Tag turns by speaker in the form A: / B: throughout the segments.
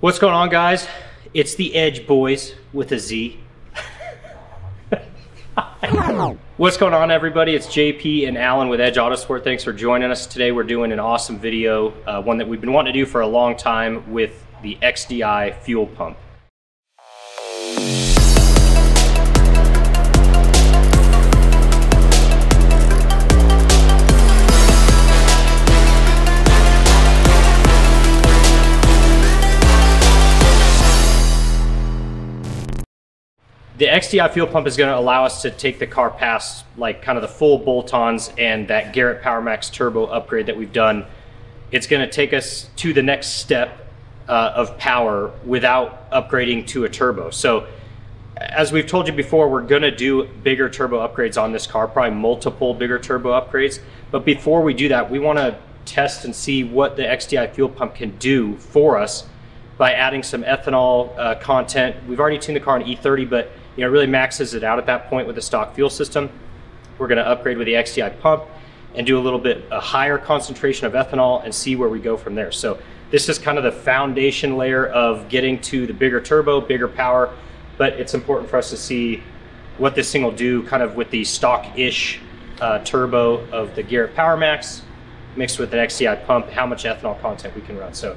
A: What's going on, guys? It's the Edge Boys with a Z. What's going on, everybody? It's JP and Alan with Edge Autosport. Thanks for joining us today. We're doing an awesome video, uh, one that we've been wanting to do for a long time with the XDI fuel pump. The XDI fuel pump is going to allow us to take the car past like kind of the full bolt-ons and that Garrett PowerMax turbo upgrade that we've done. It's going to take us to the next step uh, of power without upgrading to a turbo. So as we've told you before, we're going to do bigger turbo upgrades on this car, probably multiple bigger turbo upgrades. But before we do that, we want to test and see what the XDI fuel pump can do for us by adding some ethanol uh, content. We've already tuned the car on E30, but you know, really maxes it out at that point with the stock fuel system. We're going to upgrade with the XDI pump and do a little bit a higher concentration of ethanol and see where we go from there. So this is kind of the foundation layer of getting to the bigger turbo, bigger power, but it's important for us to see what this thing will do kind of with the stock-ish uh, turbo of the Garrett PowerMax mixed with an XDI pump, how much ethanol content we can run. So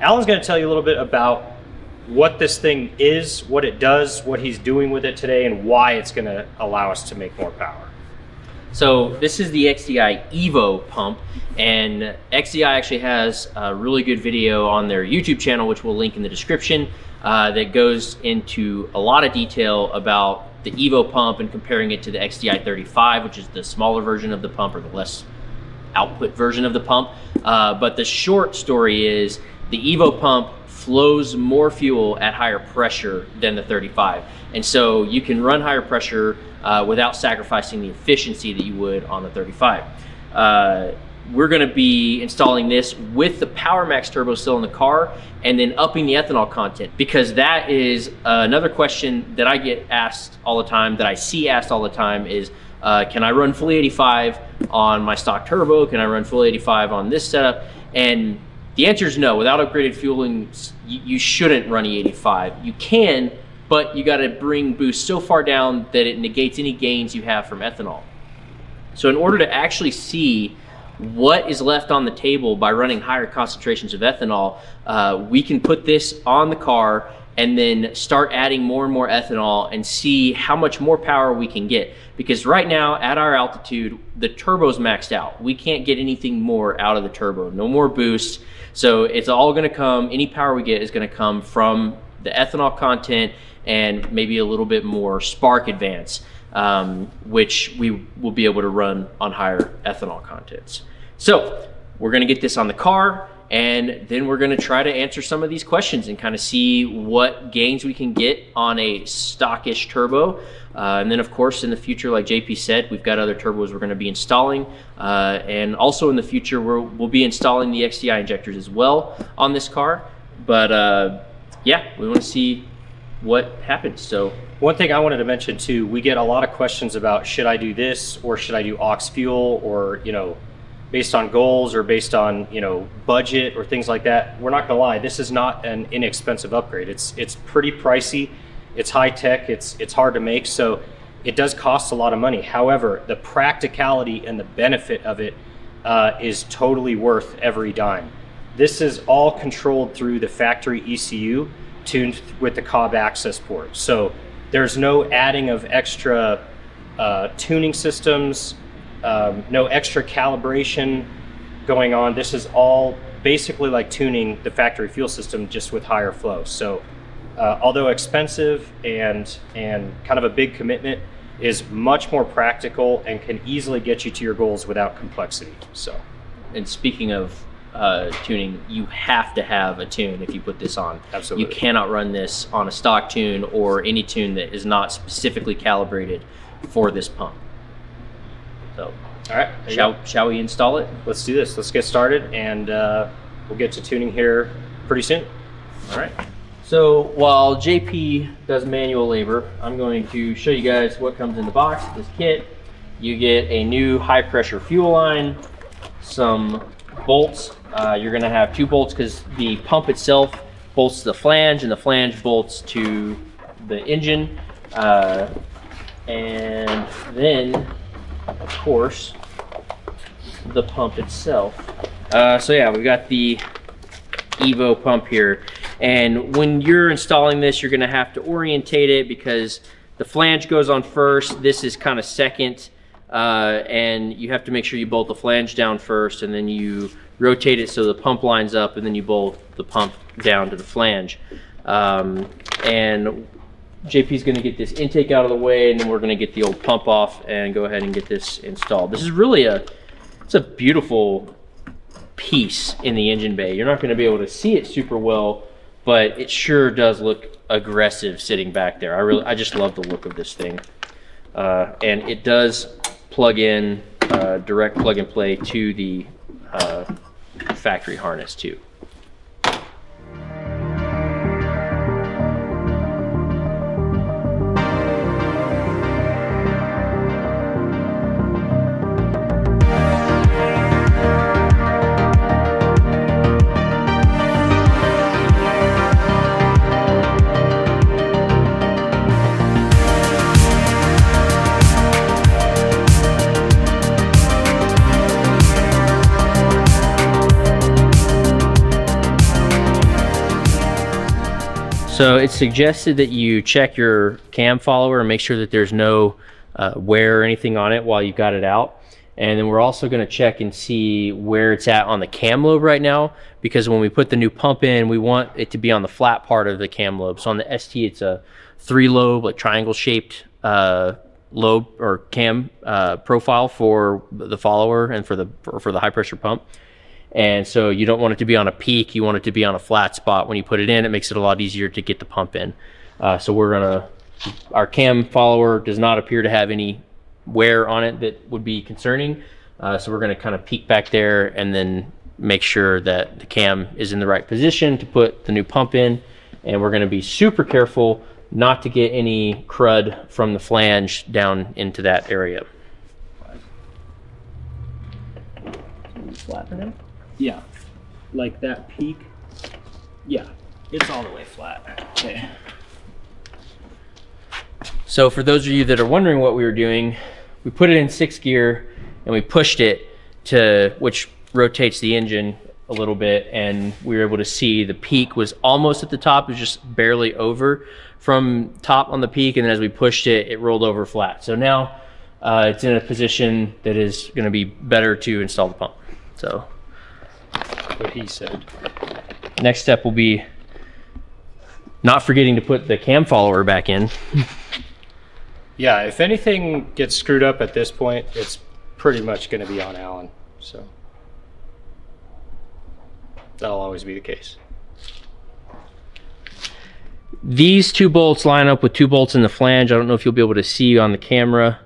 A: Alan's going to tell you a little bit about what this thing is, what it does, what he's doing with it today, and why it's going to allow us to make more power.
B: So this is the XDI Evo pump, and XDI actually has a really good video on their YouTube channel, which we'll link in the description, uh, that goes into a lot of detail about the Evo pump and comparing it to the XDI 35, which is the smaller version of the pump or the less output version of the pump. Uh, but the short story is the Evo pump flows more fuel at higher pressure than the 35. And so you can run higher pressure uh, without sacrificing the efficiency that you would on the 35. Uh, we're going to be installing this with the PowerMax turbo still in the car and then upping the ethanol content because that is uh, another question that I get asked all the time that I see asked all the time is uh, can I run full E85 on my stock turbo? Can I run full E85 on this setup? And the answer is no. Without upgraded fueling, you, shouldn't run E85. You can, but you got to bring boost so far down that it negates any gains you have from ethanol. So in order to actually see what is left on the table by running higher concentrations of ethanol, uh, we can put this on the car and then start adding more and more ethanol and see how much more power we can get. Because right now at our altitude, the turbo's maxed out. We can't get anything more out of the turbo, no more boost. So it's all gonna come, any power we get is gonna come from the ethanol content and maybe a little bit more spark advance, um, which we will be able to run on higher ethanol contents. So we're gonna get this on the car and then we're going to try to answer some of these questions and kind of see what gains we can get on a stockish turbo. Uh, and then, of course, in the future, like JP said, we've got other turbos we're going to be installing. Uh, and also in the future, we will be installing the XDI injectors as well on this car. But uh, yeah, we want to see what happens. So
A: one thing I wanted to mention too, we get a lot of questions about should I do this or should I do aux fuel or you know based on goals or based on you know budget or things like that we're not gonna lie this is not an inexpensive upgrade. It's it's pretty pricey. It's high tech. It's it's hard to make. So it does cost a lot of money. However the practicality and the benefit of it uh, is totally worth every dime. This is all controlled through the factory ECU tuned with the Cobb Accessport. So there's no adding of extra uh, tuning systems um, no extra calibration going on. This is all basically like tuning the factory fuel system just with higher flow. So uh, although expensive and, and kind of a big commitment, is much more practical and can easily get you to your goals without complexity. So,
B: and speaking of uh, tuning, you have to have a tune if you put this on.
A: Absolutely.
B: You cannot run this on a stock tune or any tune that is not specifically calibrated for this pump. So,
A: all right,
B: shall shall we install it?
A: Let's do this. Let's get started, and uh, we'll get to tuning here pretty soon.
B: All right. So while JP does manual labor, I'm going to show you guys what comes in the box. This kit, you get a new high pressure fuel line, some bolts. Uh, you're going to have two bolts because the pump itself bolts to the flange, and the flange bolts to the engine. Uh, and then, of course, the pump itself. Uh, so yeah, we've got the Evo pump here. And when you're installing this, you're gonna have to orientate it because the flange goes on first, this is kind of second, uh, and you have to make sure you bolt the flange down first and then you rotate it so the pump lines up and then you bolt the pump down to the flange. Um, and JP's gonna get this intake out of the way and then we're gonna get the old pump off and go ahead and get this installed. This is really a, it's a beautiful piece in the engine bay. You're not gonna be able to see it super well, but it sure does look aggressive sitting back there. I really, I just love the look of this thing. Uh, and it does plug in, uh, direct plug and play to the uh, factory harness too. So it's suggested that you check your cam follower and make sure that there's no uh, wear or anything on it while you've got it out. And then we're also going to check and see where it's at on the cam lobe right now, because when we put the new pump in, we want it to be on the flat part of the cam lobe. So on the ST, it's a three lobe, like triangle shaped uh, lobe or cam uh, profile for the follower and for the for the high pressure pump. And so you don't want it to be on a peak. You want it to be on a flat spot. When you put it in, it makes it a lot easier to get the pump in. Uh, so we're gonna, our cam follower does not appear to have any wear on it that would be concerning. Uh, so we're gonna kind of peek back there and then make sure that the cam is in the right position to put the new pump in. And we're gonna be super careful not to get any crud from the flange down into that area.
A: For now? Yeah. Like that peak. Yeah. It's all the way flat. Okay.
B: So for those of you that are wondering what we were doing, we put it in sixth gear and we pushed it to, which rotates the engine a little bit and we were able to see the peak was almost at the top, it was just barely over from top on the peak and then as we pushed it, it rolled over flat. So now uh, it's in a position that is gonna be better to install the pump. So
A: What he said.
B: next step will be not forgetting to put the cam follower back in.
A: Yeah, if anything gets screwed up at this point, it's pretty much going to be on Alan. So that'll always be the case.
B: These two bolts line up with two bolts in the flange. I don't know if you'll be able to see on the camera,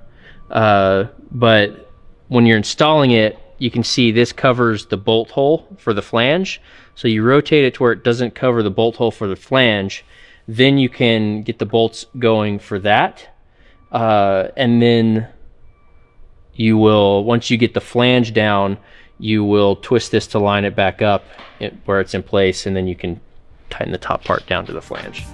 B: uh, but when you're installing it, you can see this covers the bolt hole for the flange. So you rotate it to where it doesn't cover the bolt hole for the flange. Then you can get the bolts going for that. Uh, and then you will, once you get the flange down, you will twist this to line it back up where it's in place, and then you can tighten the top part down to the flange.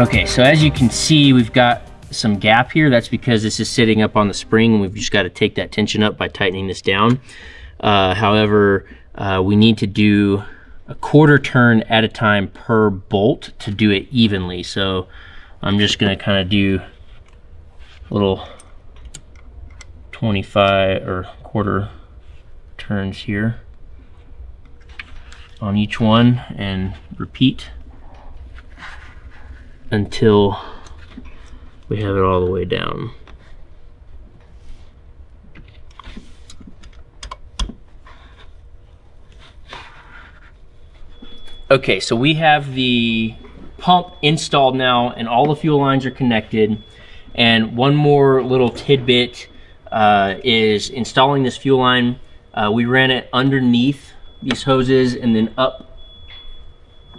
B: Okay, so as you can see, we've got some gap here. That's because this is sitting up on the spring and we've just got to take that tension up by tightening this down. Uh, however, uh, we need to do a quarter turn at a time per bolt to do it evenly. So I'm just gonna kind of do a little 25 or quarter turns here on each one and repeat until we have it all the way down. Okay, so we have the pump installed now and all the fuel lines are connected. And one more little tidbit uh, is installing this fuel line. Uh, we ran it underneath these hoses and then up,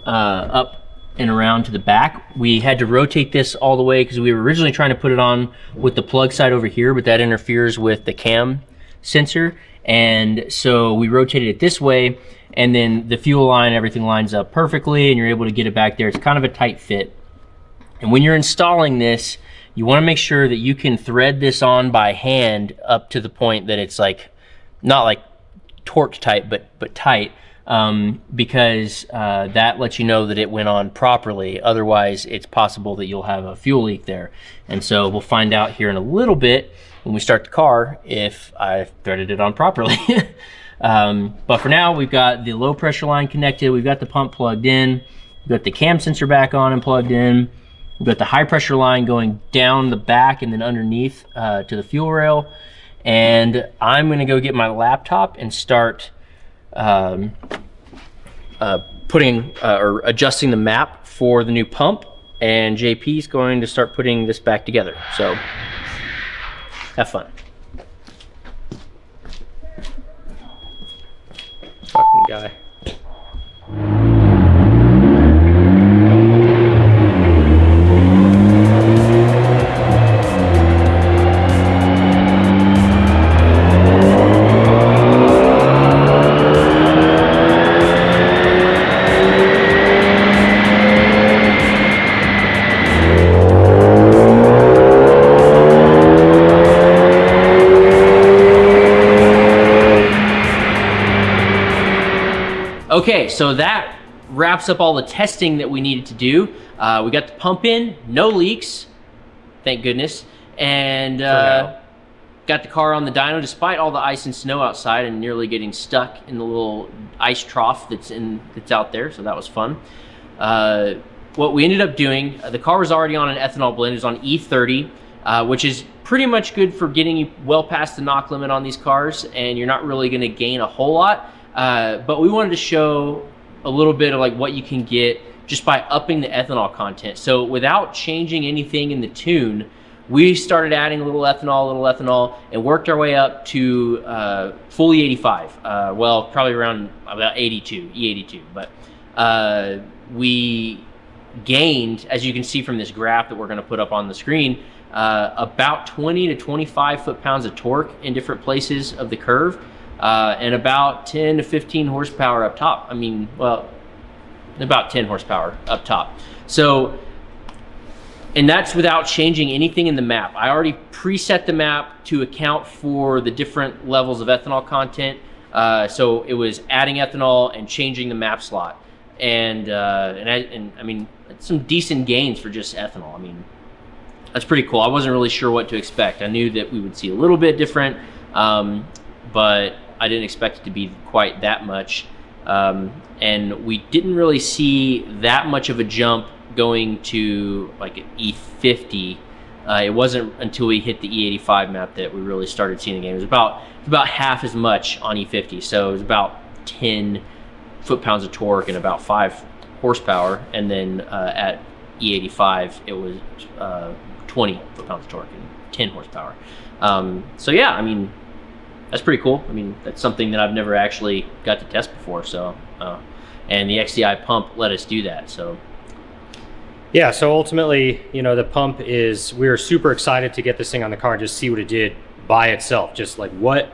B: uh, up and around to the back. We had to rotate this all the way because we were originally trying to put it on with the plug side over here, but that interferes with the cam sensor. And so we rotated it this way and then the fuel line, everything lines up perfectly and you're able to get it back there. It's kind of a tight fit. And when you're installing this, you wanna make sure that you can thread this on by hand up to the point that it's like, not like torque tight, but, but tight um, because uh, that lets you know that it went on properly. Otherwise, it's possible that you'll have a fuel leak there. And so we'll find out here in a little bit when we start the car if I threaded it on properly. um, but for now, we've got the low pressure line connected. We've got the pump plugged in. We've got the cam sensor back on and plugged in. We've got the high pressure line going down the back and then underneath uh, to the fuel rail. And I'm gonna go get my laptop and start um, uh, putting uh, or adjusting the map for the new pump and JP is going to start putting this back together. So have fun. Fucking guy. Okay, so that wraps up all the testing that we needed to do. Uh, we got the pump in, no leaks, thank goodness, and uh, got the car on the dyno despite all the ice and snow outside and nearly getting stuck in the little ice trough that's in that's out there. So that was fun. Uh, what we ended up doing, uh, the car was already on an ethanol blend. It was on E30, uh, which is pretty much good for getting you well past the knock limit on these cars, and you're not really going to gain a whole lot. Uh, but we wanted to show a little bit of like what you can get just by upping the ethanol content. So without changing anything in the tune, we started adding a little ethanol, a little ethanol, and worked our way up to uh, full E85. Uh, well, probably around about 82, E82. But uh, we gained, as you can see from this graph that we're going to put up on the screen, uh, about 20 to 25 foot-pounds of torque in different places of the curve uh, and about 10 to 15 horsepower up top. I mean, well, about 10 horsepower up top. So, and that's without changing anything in the map. I already preset the map to account for the different levels of ethanol content. Uh, so it was adding ethanol and changing the map slot. And, uh, and, I, and I mean, some decent gains for just ethanol. I mean, that's pretty cool. I wasn't really sure what to expect. I knew that we would see a little bit different, um, but I didn't expect it to be quite that much. Um, and we didn't really see that much of a jump going to like an E50. Uh, it wasn't until we hit the E85 map that we really started seeing the game. It was about about half as much on E50, so it was about 10 foot-pounds of torque and about five horsepower. And then uh, at E85, it was uh, 20 foot-pounds of torque and 10 horsepower. Um, so yeah, I mean, that's pretty cool. I mean, that's something that I've never actually got to test before. So, uh, and the XDI pump let us do that. So,
A: yeah. So ultimately, you know, the pump is we were super excited to get this thing on the car and just see what it did by itself. Just like what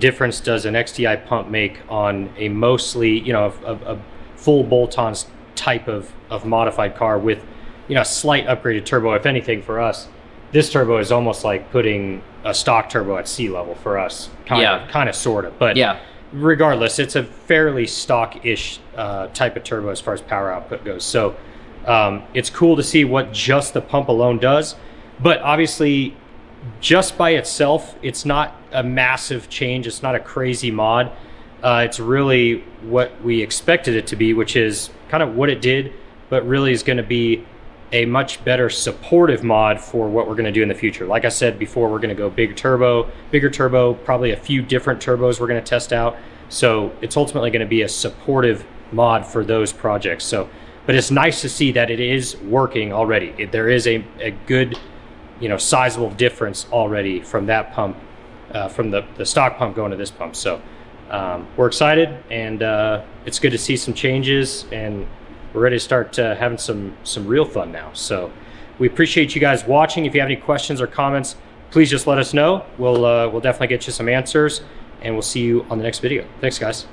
A: difference does an XDI pump make on a mostly, you know, a, a full bolt-on type of of modified car with, you know, a slight upgraded turbo. If anything, for us, this turbo is almost like putting a stock turbo at sea level for us. Kind
B: Yeah.
A: of, kind of, sort of. But
B: yeah,
A: regardless, it's a fairly stock-ish uh, type of turbo as far as power output goes. So um, it's cool to see what just the pump alone does. But obviously, just by itself, it's not a massive change. It's not a crazy mod. Uh, it's really what we expected it to be, which is kind of what it did, but really is going to be a much better supportive mod for what we're going to do in the future. Like I said before, we're going to go big turbo, bigger turbo, probably a few different turbos we're going to test out. So it's ultimately going to be a supportive mod for those projects. So, but it's nice to see that it is working already. It, there is a, a good, you know, sizable difference already from that pump uh, from the, the stock pump going to this pump. So um, we're excited, and uh, it's good to see some changes, and we're ready to start uh, having some some real fun now. So we appreciate you guys watching. If you have any questions or comments, please just let us know. We'll uh, we'll definitely get you some answers, and we'll see you on the next video. Thanks, guys.